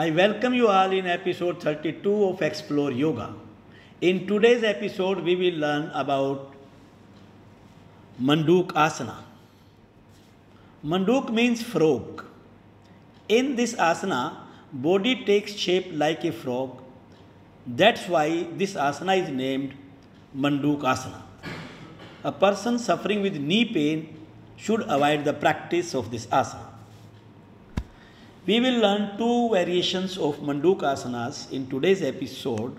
I welcome you all in episode 32 of Explore Yoga. In today's episode, we will learn about Manduk Asana. Manduk means frog. In this asana, body takes shape like a frog. That's why this asana is named Manduk Asana. A person suffering with knee pain should avoid the practice of this asana. We will learn two variations of Manduk asanas in today's episode.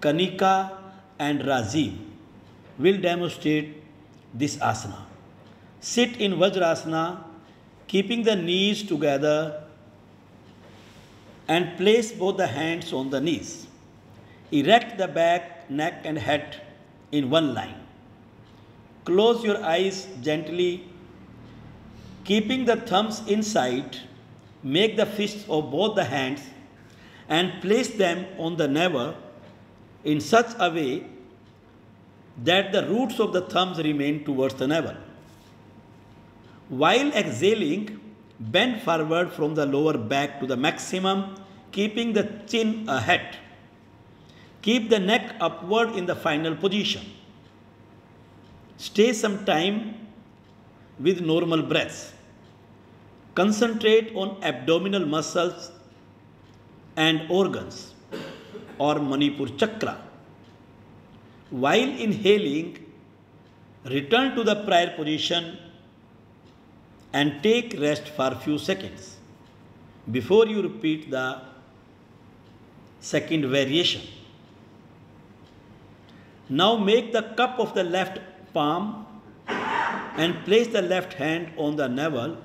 Kanika and Rajiv will demonstrate this asana. Sit in Vajrasana, keeping the knees together and place both the hands on the knees. Erect the back, neck, and head in one line. Close your eyes gently, keeping the thumbs inside. Make the fists of both the hands and place them on the navel in such a way that the roots of the thumbs remain towards the navel. While exhaling, bend forward from the lower back to the maximum, keeping the chin ahead. Keep the neck upward in the final position. Stay some time with normal breaths. Concentrate on abdominal muscles and organs or Manipur chakra. While inhaling, return to the prior position and take rest for a few seconds before you repeat the second variation. Now make the cup of the left palm and place the left hand on the navel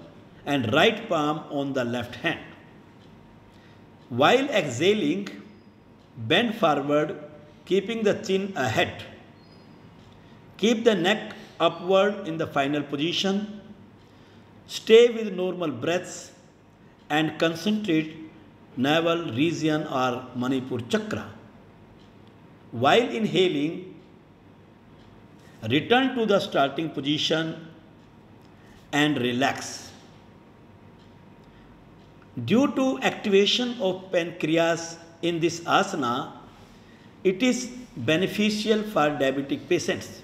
and right palm on the left hand. While exhaling, bend forward, keeping the chin ahead. Keep the neck upward in the final position. Stay with normal breaths and concentrate navel region or Manipur chakra. While inhaling, return to the starting position and relax. Due to activation of pancreas in this asana, it is beneficial for diabetic patients.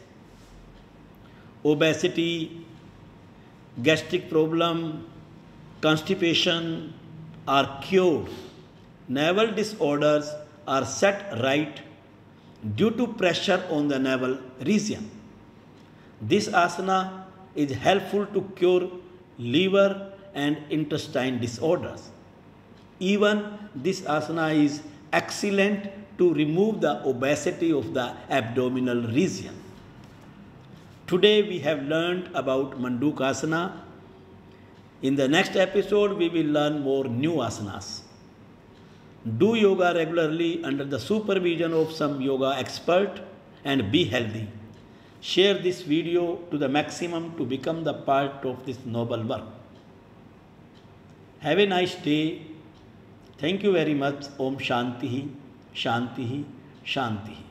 Obesity, gastric problem, constipation are cured. Navel disorders are set right due to pressure on the navel region. This asana is helpful to cure liver and intestine disorders. Even this asana is excellent to remove the obesity of the abdominal region. Today we have learned about Mandukasana. In the next episode, we will learn more new asanas. Do yoga regularly under the supervision of some yoga expert and be healthy. Share this video to the maximum to become the part of this noble work. Have a nice day thank you very much Om shanti ही शांति ही शांति ही